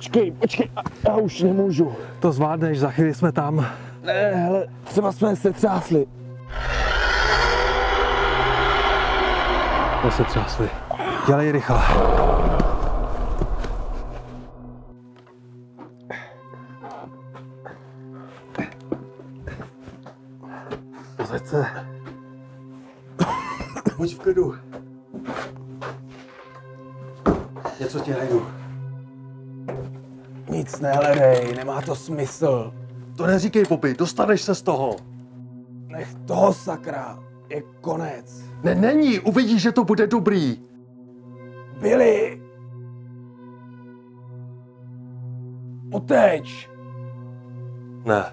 počkej, počkej, já už nemůžu. To zvládneš, za chvíli jsme tam. Ne, hele, třeba jsme se třásli. To se třásli. Dělej rychle. Posaď se. Buď v klidu. Něco ti najdu. Nic nehledej, nemá to smysl. To neříkej, Popi, dostaneš se z toho. Nech toho sakra, je konec. Ne, není, uvidíš, že to bude dobrý. Billy! Oteč! Ne,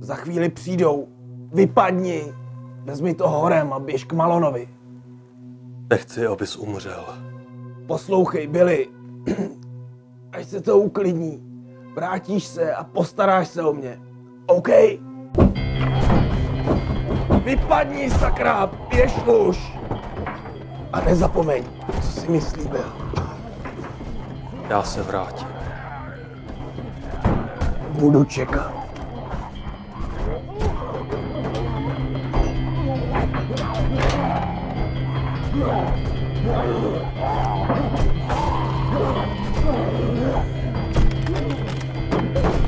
Za chvíli přijdou. Vypadni. Vezmi to horem a běž k Malonovi. nechci, abys umřel. Poslouchej, Billy. Až se to uklidní, vrátíš se a postaráš se o mě. OK? Vypadni, sakra, běž už! A nezapomeň, co jsi mi slíbil. Já se vrátím. Budu čekat.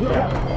Yeah.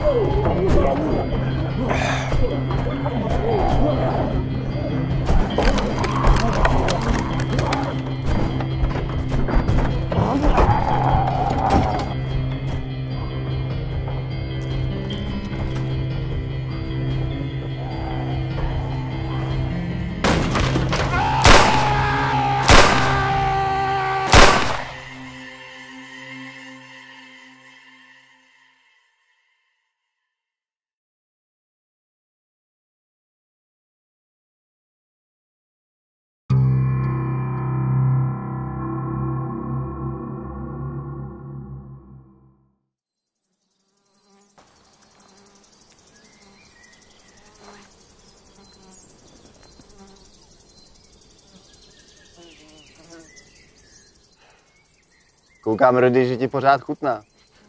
Koukám, Rody, že ti pořád chutná.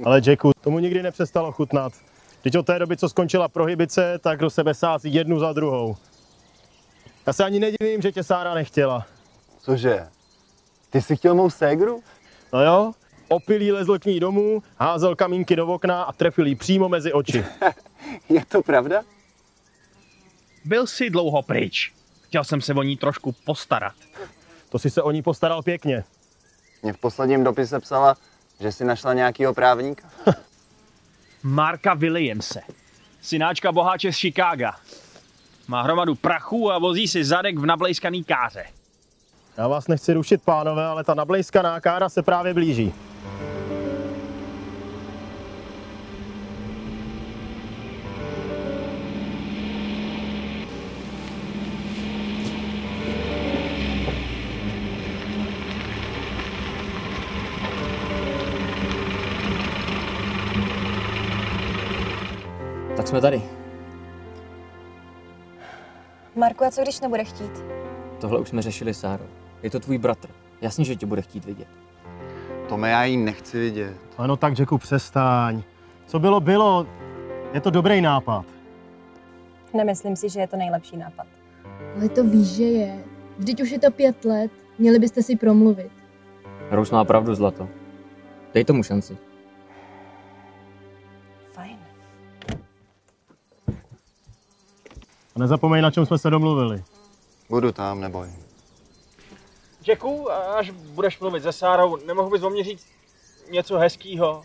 Ale Jacku, tomu nikdy nepřestalo chutnat. Teď od té doby, co skončila prohybice, tak do sebe sází jednu za druhou. Já se ani nedivím, že tě Sára nechtěla. Cože? Ty jsi chtěl mou ségru? No jo, opilý lezl k ní domů, házel kamínky do okna a trefil jí přímo mezi oči. Je to pravda? Byl jsi dlouho pryč. Chtěl jsem se o ní trošku postarat. To si se o ní postaral pěkně. Mě v posledním dopise psala, že si našla nějakýho právníka. Marka Williamse. Synáčka boháče z Chicaga. Má hromadu prachu a vozí si zadek v nablejskaný káře. Já vás nechci rušit, pánové, ale ta nablejskaná kára se právě blíží. Jsme tady. Marku, a co když nebude chtít? Tohle už jsme řešili s Sárou. Je to tvůj bratr. Jasně, že tě bude chtít vidět. Tome, já ji nechci vidět. Ano, tak Jacku, přestaň. Co bylo, bylo. Je to dobrý nápad. Nemyslím si, že je to nejlepší nápad. Ale to víš, že je. Vždyť už je to pět let. Měli byste si promluvit. Rose má pravdu, Zlato. Dej tomu šanci. A nezapomeň, na čem jsme se domluvili. Budu tam, neboj. Jacku, až budeš mluvit se Sárou, nemohl bys o mě říct něco hezkýho?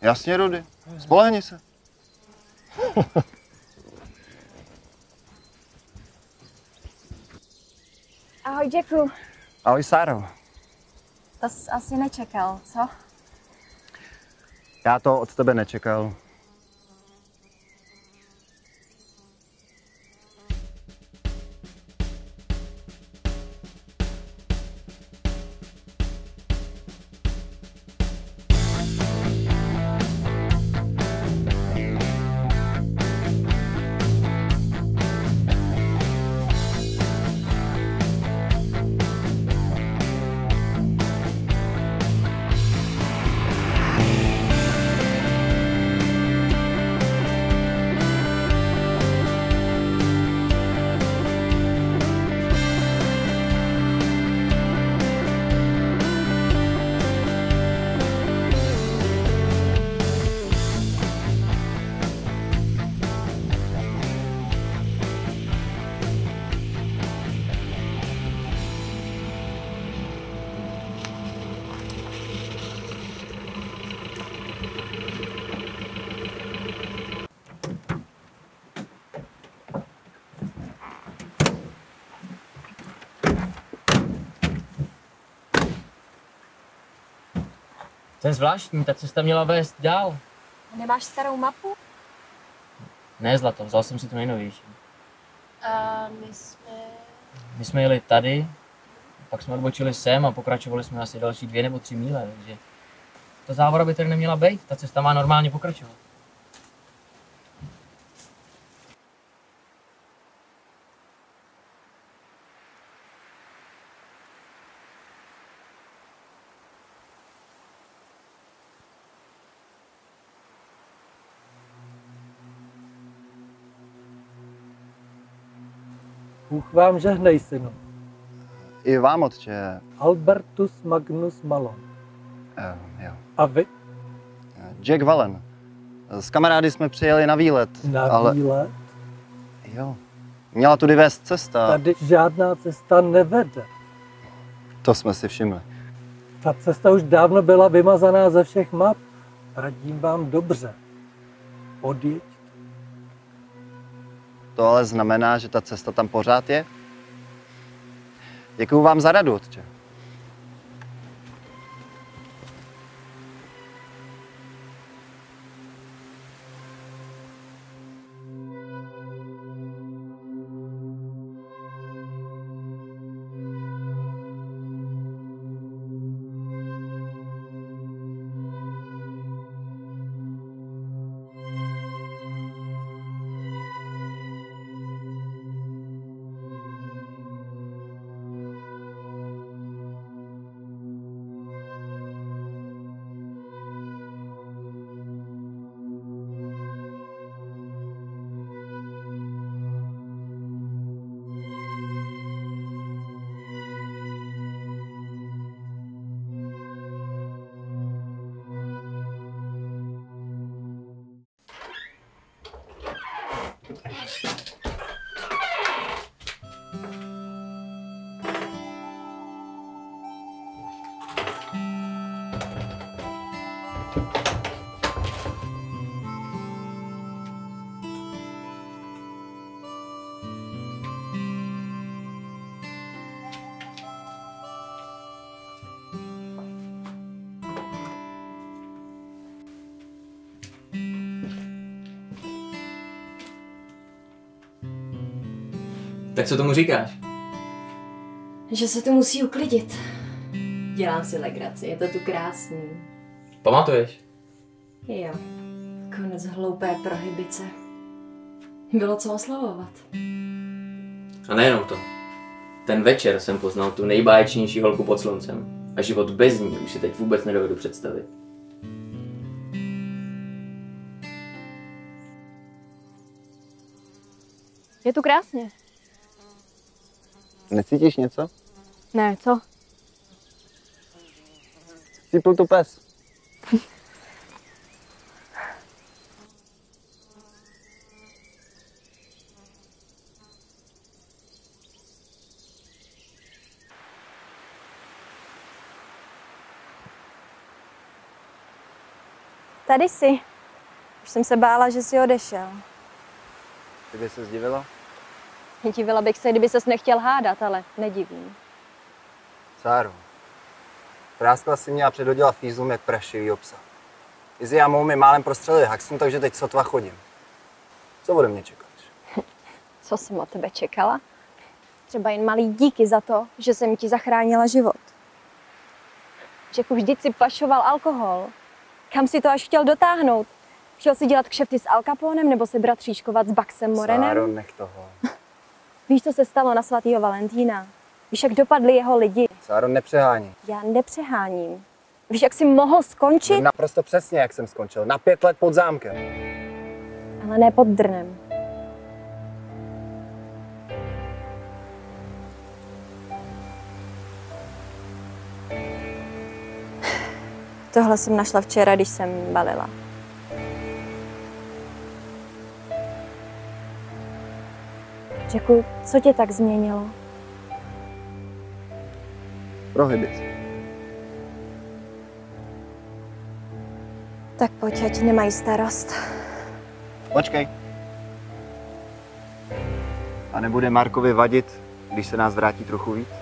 Jasně, Rudy. Spolehni se. Ahoj, Jacku. Ahoj, Sáro. To jsi asi nečekal, co? Já to od tebe nečekal. To je zvláštní, ta cesta měla vést dál. Nemáš starou mapu? Ne, zlato, vzal jsem si tu nejnovější. A my jsme... My jsme jeli tady, pak jsme odbočili sem a pokračovali jsme asi další dvě nebo tři míle, takže ta závora by tady neměla být, ta cesta má normálně pokračovat. Bůh vám žehnej, synu. I vám, otče. Albertus Magnus Malon. Uh, jo. A vy? Jack Wallen. S kamarády jsme přijeli na výlet. Na ale... výlet? Jo. Měla tudy vést cesta. Tady žádná cesta nevede. To jsme si všimli. Ta cesta už dávno byla vymazaná ze všech map. Radím vám dobře. Odjeď. To ale znamená, že ta cesta tam pořád je? Děkuju vám za radu, otče. Tak co tomu říkáš? Že se to musí uklidit. Dělám si legraci, je to tu krásný. Pamatuješ? Jo, konec hloupé prohybice. Bylo co oslavovat. A nejenom to. Ten večer jsem poznal tu nejbáječnější holku pod sluncem. A život bez ní už si teď vůbec nedovedu představit. Je tu krásně. Necítíš něco? Ne, co? Cípl tu pes. Tady jsi. Už jsem se bála, že jsi odešel. Ty by se zdivila? Divila bych se, kdyby ses nechtěl hádat, ale nedivím. Sáro. Práskla si mě a předhodila fízlům jak prašivý psa. Izzy a mou mi málem prostřelili haxnu, takže teď sotva chodím. Co ode mě čekáš? Co jsem od tebe čekala? Třeba jen malý díky za to, že jsem ti zachránila život. Že vždyť si pašoval alkohol. Kam si to až chtěl dotáhnout? Chtěl si dělat kšefty s Al Caponem nebo se bratříškovat s Baxem Morenem? Sáro, nech toho. Víš, co se stalo na svatýho Valentína? Víš, jak dopadli jeho lidi? Sáro, nepřehání. Já nepřeháním. Víš, jak jsi mohl skončit? Vím naprosto přesně, jak jsem skončil. Na pět let pod zámkem. Ale ne pod drnem. Tohle jsem našla včera, když jsem balila. Řeku, co tě tak změnilo? Prohybic. Tak pojď, ať nemají starost. Počkej. A nebude Markovi vadit, když se nás vrátí trochu víc?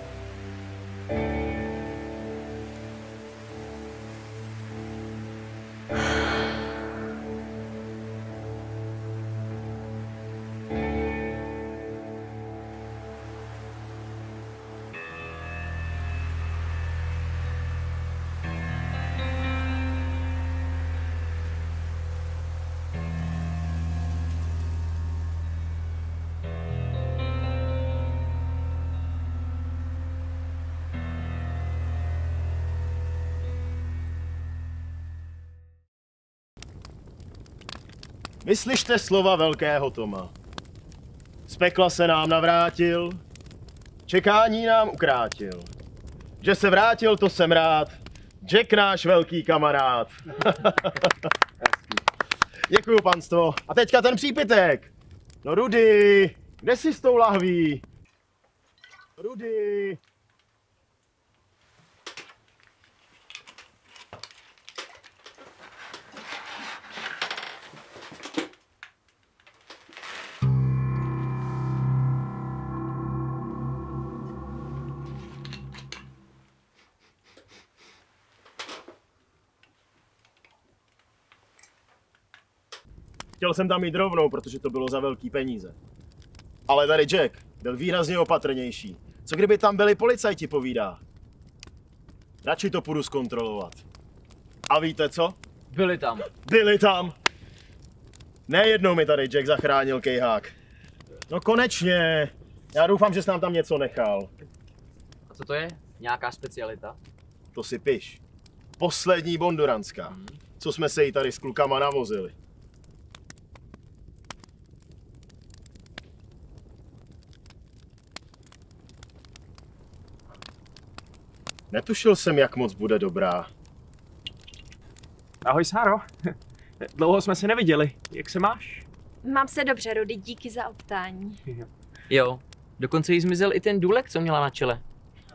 Vyslyšte slova velkého Toma. Z pekla se nám navrátil, čekání nám ukrátil. Že se vrátil, to jsem rád. Jack náš velký kamarád. Děkuju, panstvo. A teďka ten přípitek. No Rudy, kde jsi s tou lahví? Rudy. Chtěl jsem tam jít rovnou, protože to bylo za velký peníze. Ale tady Jack byl výrazně opatrnější. Co kdyby tam byli policajti, povídá. Radši to půjdu zkontrolovat. A víte co? Byli tam. Byli tam. Nejednou mi tady Jack zachránil kejhák. No konečně. Já doufám, že jsi nám tam něco nechal. A co to je? Nějaká specialita? To si piš. Poslední bonduranská. Co jsme se jí tady s klukama navozili. Netušil jsem, jak moc bude dobrá. Ahoj, Sáro. Dlouho jsme se neviděli. Jak se máš? Mám se dobře, Rudy, díky za optání. Jo. Dokonce jí zmizel i ten důlek, co měla na čele.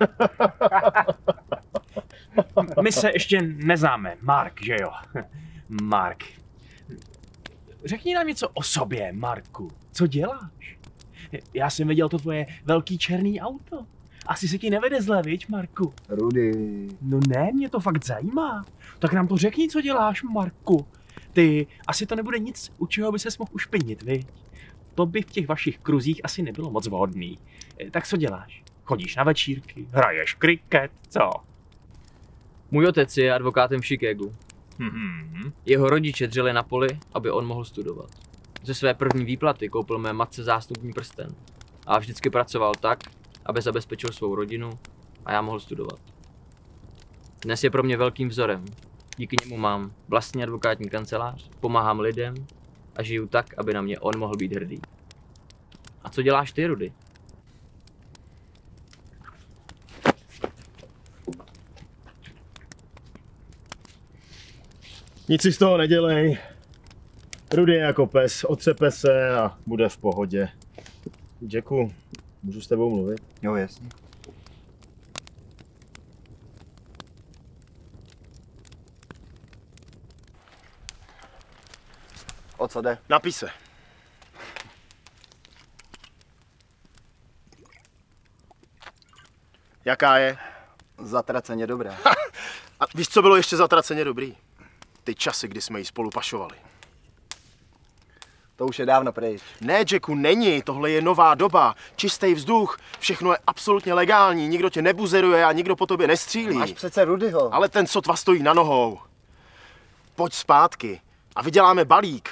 My se ještě neznáme. Mark, že jo? Mark. Řekni nám něco o sobě, Marku. Co děláš? Já jsem viděl to tvoje velký černý auto. Asi se ti nevede zle, viď, Marku? Rudy. No ne, mě to fakt zajímá. Tak nám to řekni, co děláš, Marku. Ty, asi to nebude nic, u čeho by se mohl ušpinit, viď? To by v těch vašich kruzích asi nebylo moc vhodný. Eh, Tak co děláš? Chodíš na večírky, hraješ kriket, co? Můj otec je advokátem v Chicagu. Mhm. Jeho rodiče dřeli na poli, aby on mohl studovat. Ze své první výplaty koupil mé matce zástupní prsten. A vždycky pracoval tak, aby zabezpečil svou rodinu a já mohl studovat. Dnes je pro mě velkým vzorem. Díky němu mám vlastní advokátní kancelář, pomáhám lidem a žiju tak, aby na mě on mohl být hrdý. A co děláš ty, Rudy? Nic si z toho nedělej. Rudy je jako pes, otřepe se a bude v pohodě. Jacku, můžu s tebou mluvit? Jo, jasně. O co jde? Napij se. Jaká je? Zatraceně dobrá. A víš, co bylo ještě zatraceně dobrý? Ty časy, kdy jsme ji spolu pašovali. To už je dávno pryč. Ne, Jacku, není. Tohle je nová doba. Čistý vzduch. Všechno je absolutně legální. Nikdo tě nebuzeruje a nikdo po tobě nestřílí. Máš přece Rudyho. Ale ten sotva stojí na nohou. Pojď zpátky a vyděláme balík.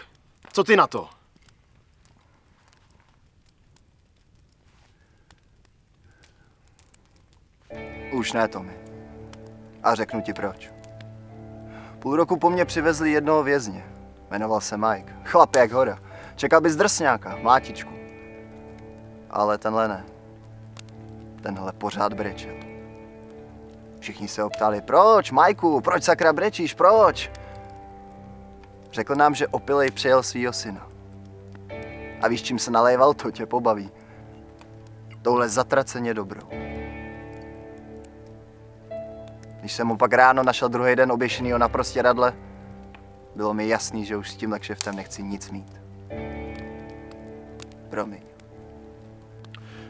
Co ty na to? Už ne, Tommy. A řeknu ti proč. Půl roku po mně přivezli jednoho vězně. Jmenoval se Mike. Chlap jak hora. Čekal bys drsňáka, mlátičku. Ale tenhle ne. Tenhle pořád brečel. Všichni se optali, proč, Majku, proč sakra brečíš, proč? Řekl nám, že opilej přijel svýho syna. A víš, čím se naléval, to tě pobaví. Touhle zatraceně dobrou. Když jsem mu pak ráno našel druhý den oběšenýho na prostěradle, bylo mi jasný, že už s tímhle kšeftem nechci nic mít. Promiň.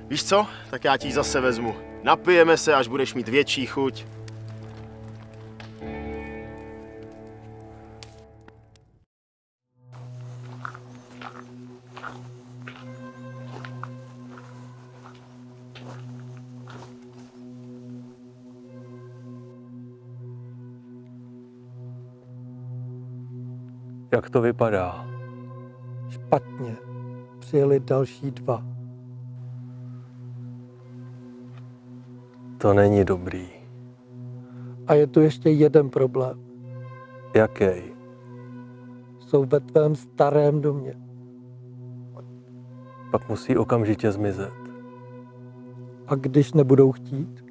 Víš co? Tak já ti zase vezmu. Napijeme se, až budeš mít větší chuť. Jak to vypadá? Špatně. Přijeli další dva. To není dobrý. A je tu ještě jeden problém. Jaký? jsou ve tvém starém domě. Pak musí okamžitě zmizet. A když nebudou chtít?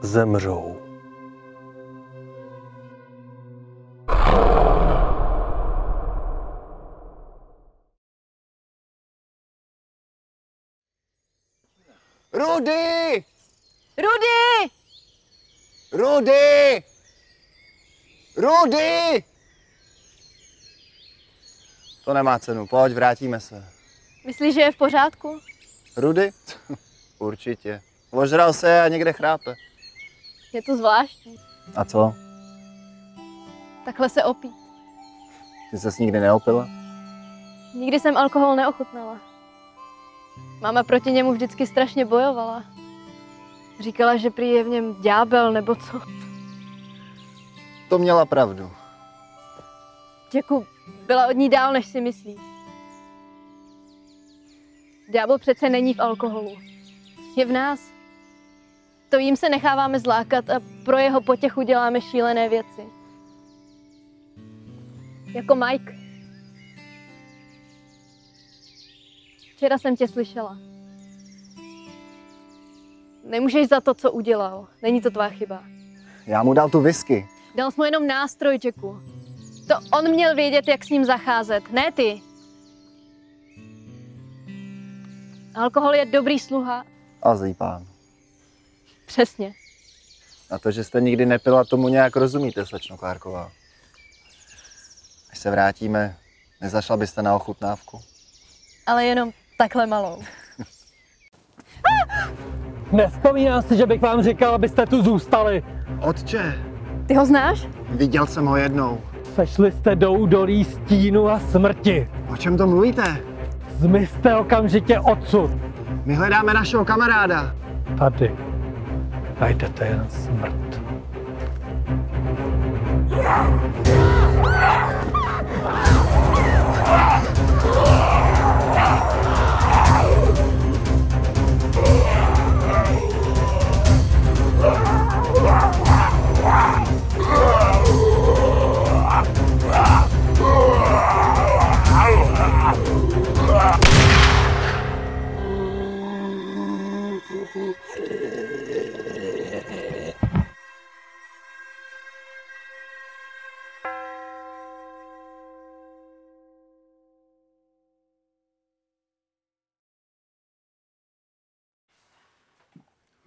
Zemřou. Rudy! Rudy! Rudy! Rudy! To nemá cenu, pojď, vrátíme se. Myslíš, že je v pořádku? Rudy? Určitě. Ožral se a někde chrápe. Je to zvláštní. A co? Takhle se opít. Ty ses nikdy neopila? Nikdy jsem alkohol neochutnala. Máma proti němu vždycky strašně bojovala. Říkala, že prý je v něm ďábel nebo co. To měla pravdu. Děku, byla od ní dál, než si myslíš. Ďábel přece není v alkoholu. Je v nás. To jim se necháváme zlákat a pro jeho potěchu děláme šílené věci. Jako Mike. Včera jsem tě slyšela. Nemůžeš za to, co udělal. Není to tvá chyba. Já mu dal tu whisky. Dal jsi mu jenom nástroj, Jacku. To on měl vědět, jak s ním zacházet, ne ty. Alkohol je dobrý sluha. A zlý pán. Přesně. A to, že jste nikdy nepila, tomu nějak rozumíte, slečno Klárková. Až se vrátíme, nezašla byste na ochutnávku? Ale jenom takhle malou. Nespomínám si, že bych vám říkal, abyste tu zůstali. Otče, Ty ho znáš? viděl jsem ho jednou. Sešli jste do údolí stínu a smrti. O čem to mluvíte? Zmizte okamžitě odsud. My hledáme našeho kamaráda. Tady najdete jen smrt.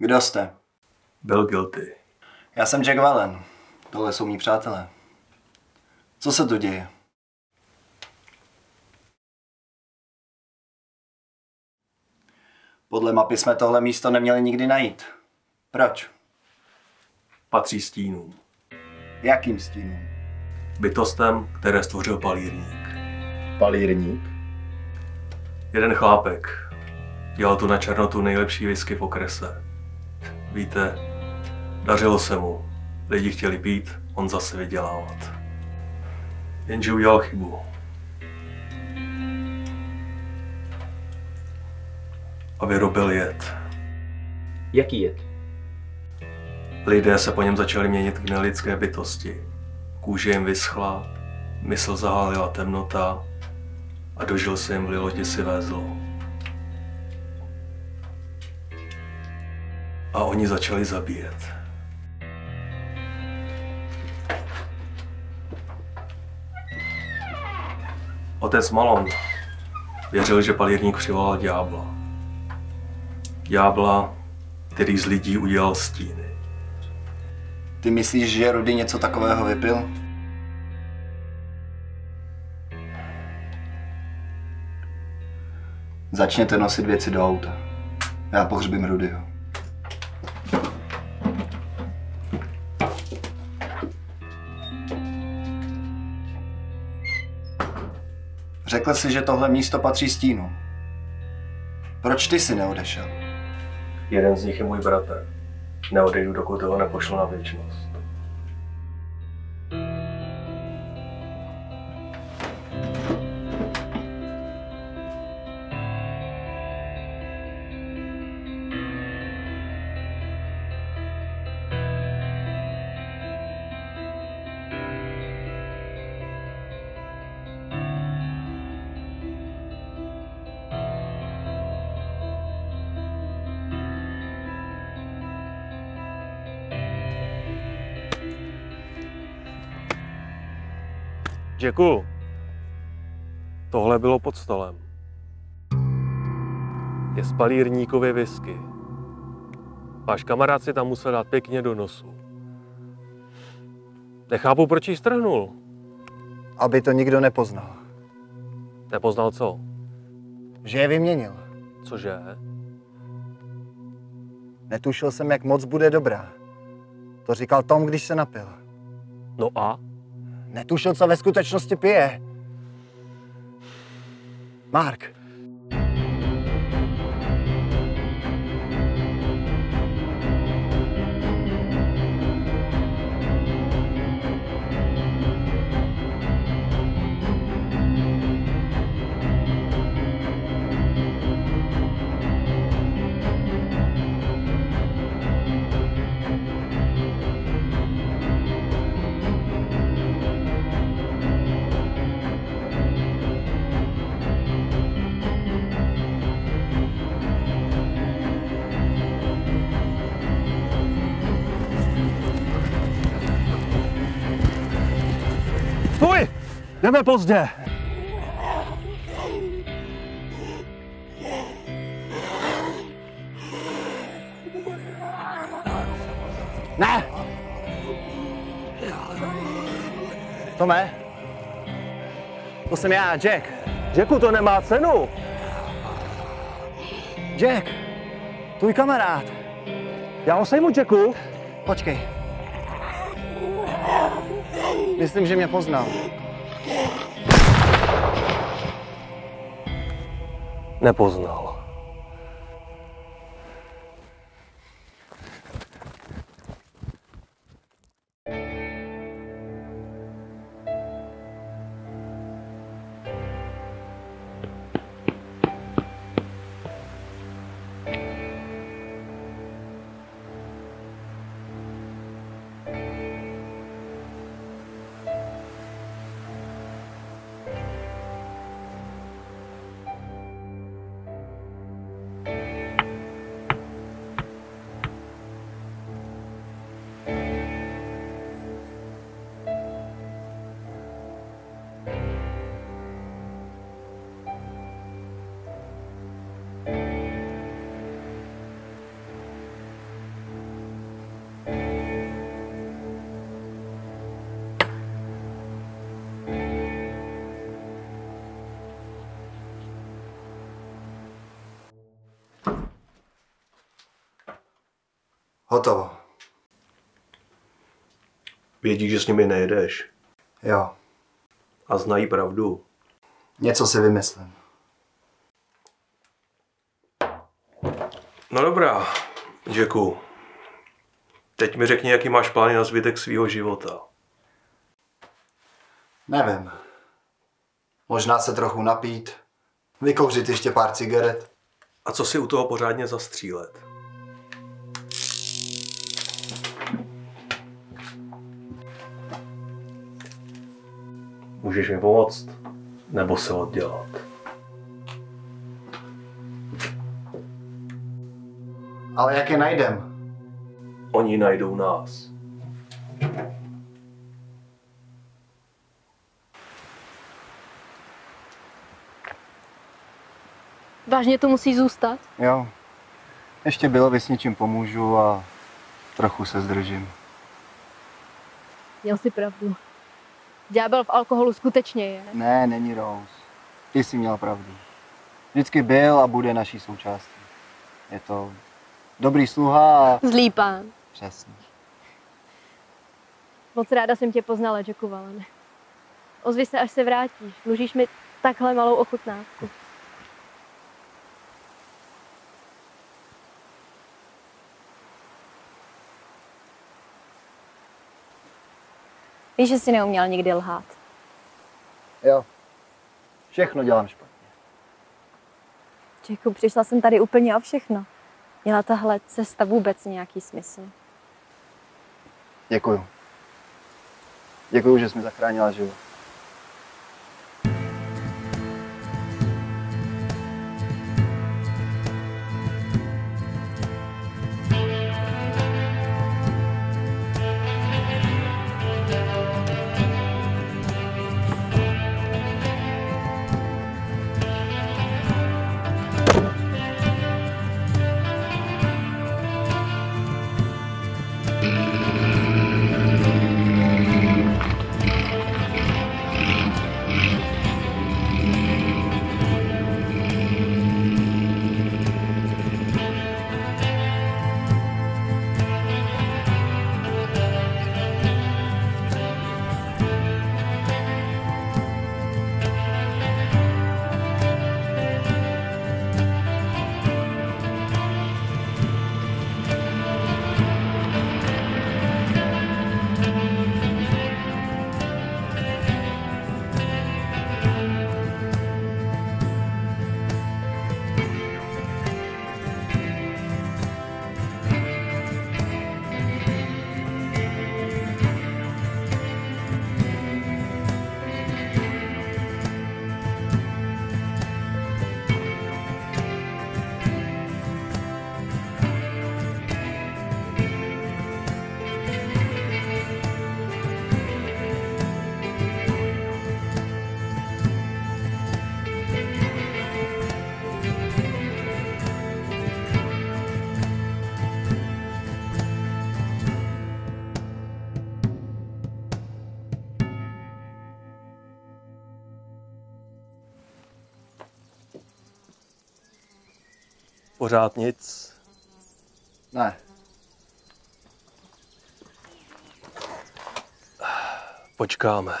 Kdo jste? Byl guilty. Já jsem Jack Wallen. Tohle jsou mý přátelé. Co se tu děje? Podle mapy jsme tohle místo neměli nikdy najít. Proč? Patří stínům. Jakým stínům? Bytostem, které stvořil palírník. Palírník? Jeden chlápek. Dělal tu na černotu nejlepší whisky v okrese. Víte, dařilo se mu. Lidi chtěli pít, on zase vydělávat. Jenže udělal chybu. A vyrobil jed. Jaký jed? Lidé se po něm začali měnit v nelidské bytosti. Kůže jim vyschla, mysl zahálila temnota a dožil se jim vlilo děsivé zlo. A oni začali zabíjet. Otec Malon věřil, že palírník přivolal ďábla. Ďábla, který z lidí udělal stíny. Ty myslíš, že Rudy něco takového vypil? Začněte nosit věci do auta. Já pohřbím Rudyho. Řekl si, že tohle místo patří stínu. Proč ty si neodešel? Jeden z nich je můj bratr. Neodejdu, dokud ho nepošlu na věčnost. Jacku, tohle bylo pod stolem. Je z palírníkově whisky. Váš kamarád si tam musel dát pěkně do nosu. Nechápu, proč jí strhnul. Aby to nikdo nepoznal. Nepoznal co? Že je vyměnil. Cože? Netušil jsem, jak moc bude dobrá. To říkal Tom, když se napil. No a? Netušil, co ve skutečnosti pije. Mark, Jdeme pozdě. Ne! Tome? To jsem já, Jack. Jacku, to nemá cenu. Jack! Tvůj kamarád. Já ho sejmu, Jacku. Počkej. Myslím, že mě poznal. Nepoznal. Hotovo. Vědí, že s nimi nejedeš. Jo, A znají pravdu. něco si vymyslím. No dobrá, Jacku. Teď mi řekni, jaký máš plány na zbytek svého života. Nevím. Možná se trochu napít, vykouřit ještě pár cigaret. A co si u toho pořádně zastřílet? Můžeš mi pomoct? Nebo se oddělat? Ale jak je najdem? Oni najdou nás. Vážně to musí zůstat? Jo. Ještě bylo, s něčím pomůžu a trochu se zdržím. Měl si pravdu. Ďábel v alkoholu skutečně je. Ne, není Rose. Ty jsi měl pravdu. Vždycky byl a bude naší součástí. Je to dobrý sluha a... Zlý pán. Přesně. Moc ráda jsem tě poznala, Jacku Valene. Ozvi se, až se vrátíš. Dlužíš mi takhle malou ochutnávku. Víš, že jsi neuměl nikdy lhát. Jo. Všechno dělám špatně. Jacku, přišla jsem tady úplně o všechno. Měla tahle cesta vůbec nějaký smysl. Děkuju. Děkuju, že jsi mi zachránila život. Pořád nic. Ne, Počkáme.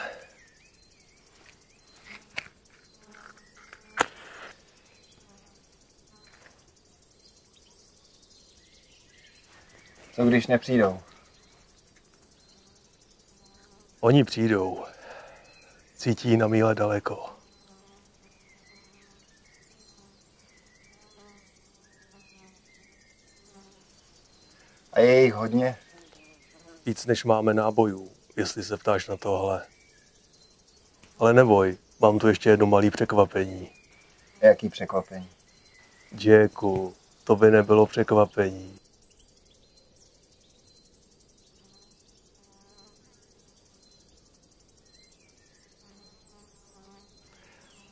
co když nepřijdou? Oni přijdou. Cítí na míle daleko. A je jich hodně? Víc než máme nábojů, jestli se ptáš na tohle. Ale neboj, mám tu ještě jedno malé překvapení. Jaký překvapení. Jacku, to by nebylo překvapení.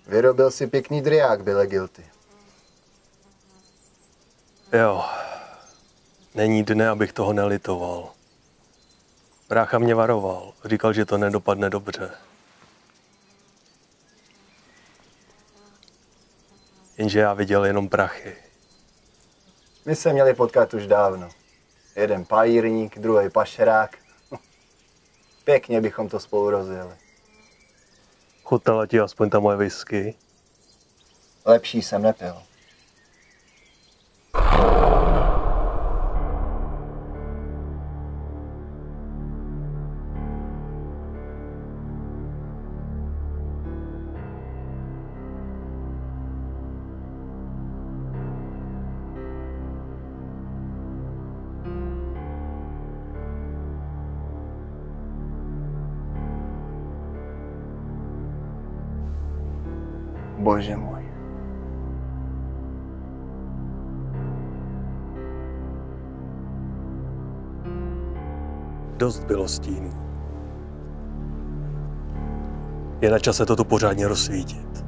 Vyrobil si pěkný driák, Bile Guilty. Jo, není dne, abych toho nelitoval. Brácha mě varoval, říkal, že to nedopadne dobře. Jenže já viděl jenom prachy. My se měli potkat už dávno. Jeden pajírník, druhý pašerák. Pěkně bychom to spolu rozjeli. Chutnala ti aspoň ta moje whisky? Lepší jsem nepil. Bylo stínů. Je na čase to tu pořádně rozsvítit.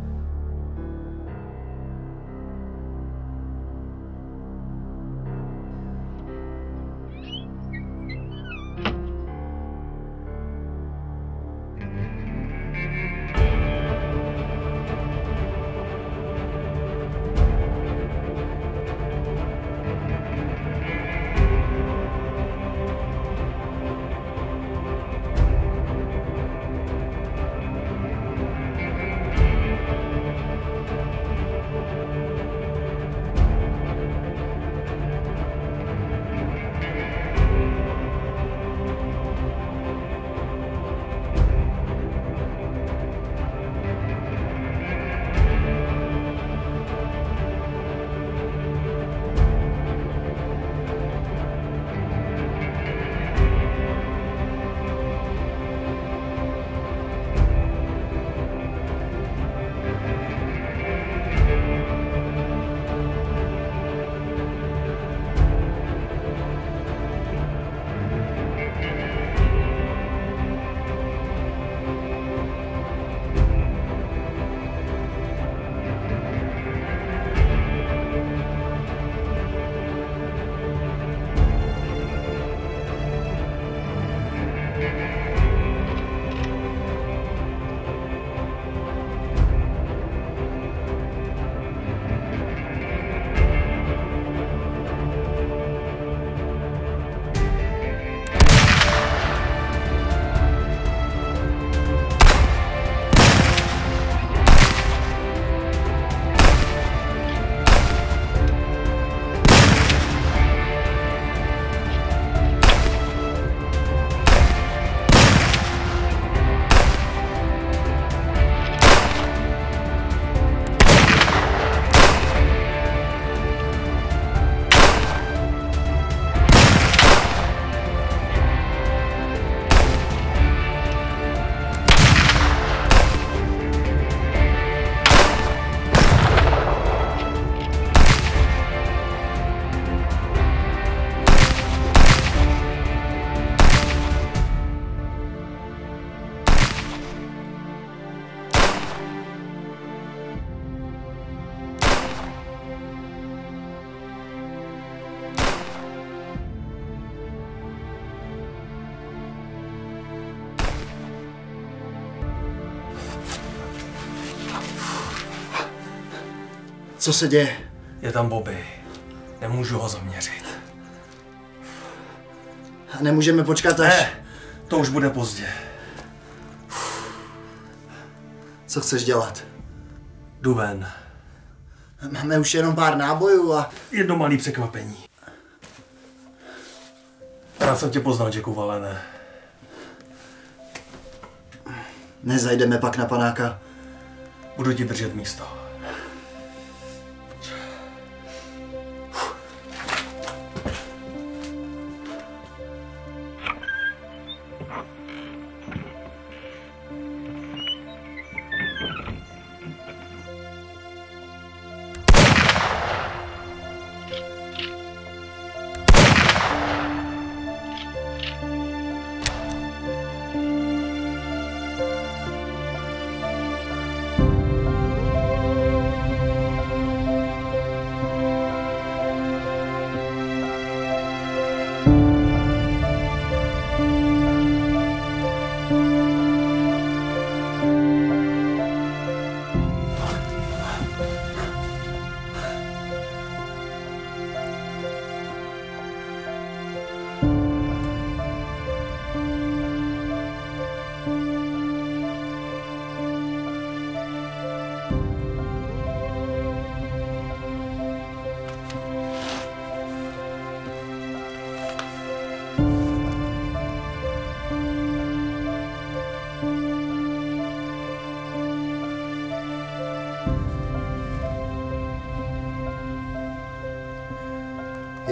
Co se děje? Je tam Bobby. Nemůžu ho zaměřit. A nemůžeme počkat až... Ne, to už bude pozdě. Co chceš dělat? Jdu ven. Máme už jenom pár nábojů a... Jedno malé překvapení. Rád jsem tě poznal, Jacku Valené. Nezajdeme pak na panáka. Budu ti držet místo.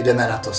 Jdeme na to,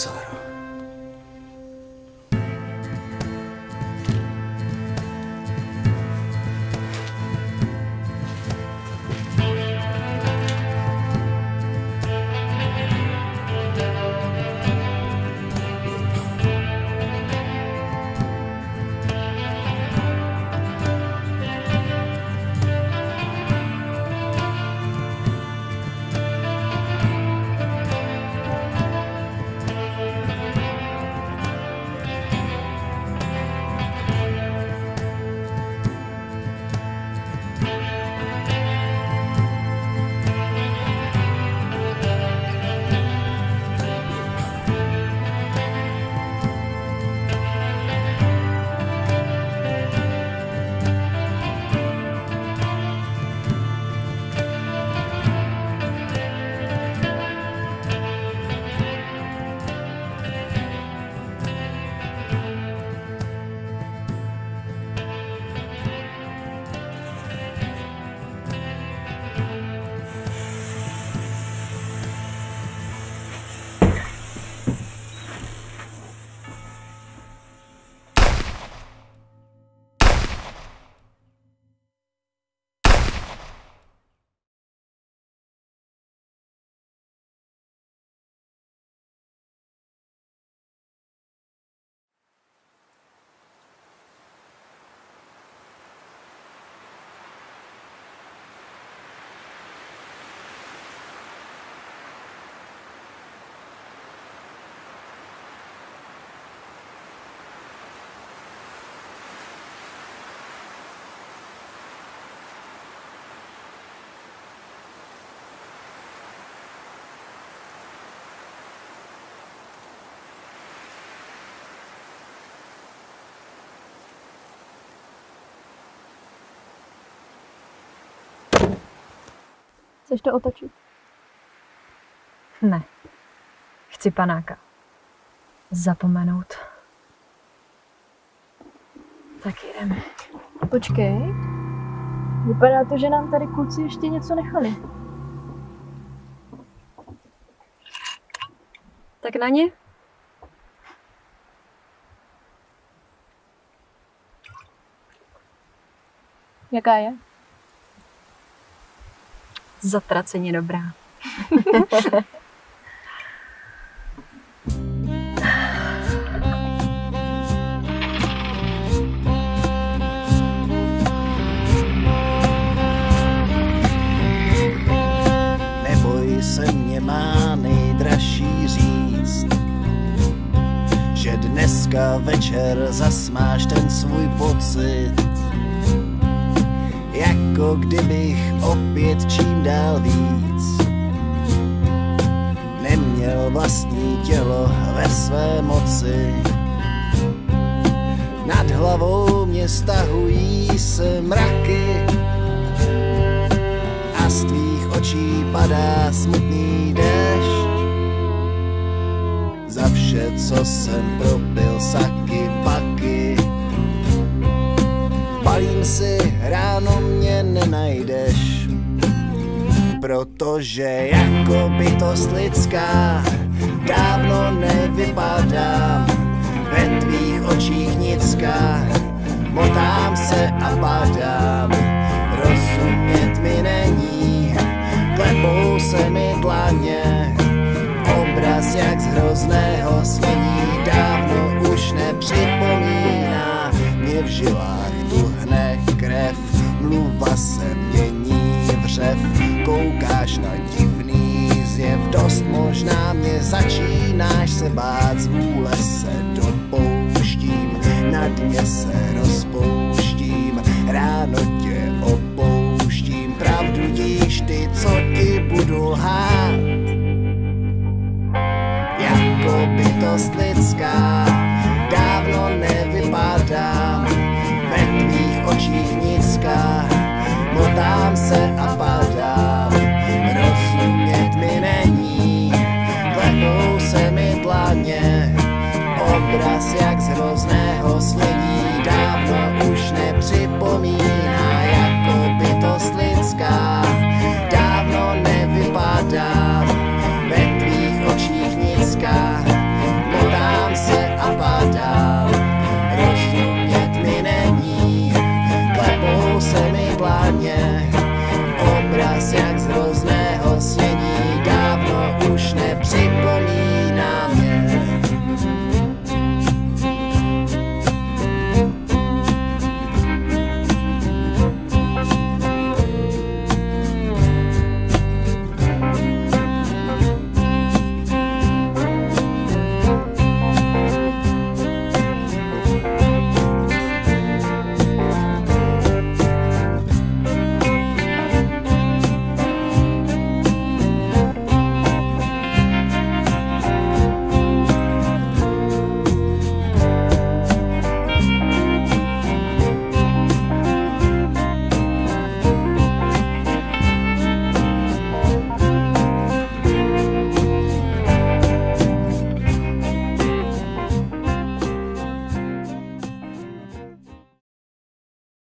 Chceš to otočit? Ne. Chci panáka. Zapomenout. Tak jdem. Počkej. Vypadá to, že nám tady kluci ještě něco nechali. Tak na ně? Jaká je? Zatraceně dobrá. Neboj se mě má nejdražší říct, že dneska večer zas máš ten svůj pocit, jako kdybych opět čím dál víc neměl vlastní tělo ve své moci. Nad hlavou mě stahují se mraky a z tvých očí padá smutný déšť. Za vše, co jsem propil, saky, paky. Palím si, ráno nenajdeš, protože jako bytost lidská dávno nevypadám. Ve tvých očích nická, motám se a padám. Rozumět mi není, klepou se mi dlaně. Obraz jak z hrozného snění dávno už nepřipomíná. Mě v žilách tuhne krev, mluva se mění v řev, koukáš na divný zjev, dost možná mě začínáš se bát, z vůle se dopouštím, na dně se rozpouštím, ráno tě opouštím, pravdu díš ty, co ti budu lhát. Jako bytost lidská, dávno nevypadám, ve tvých očích nic jak z hrozného snu.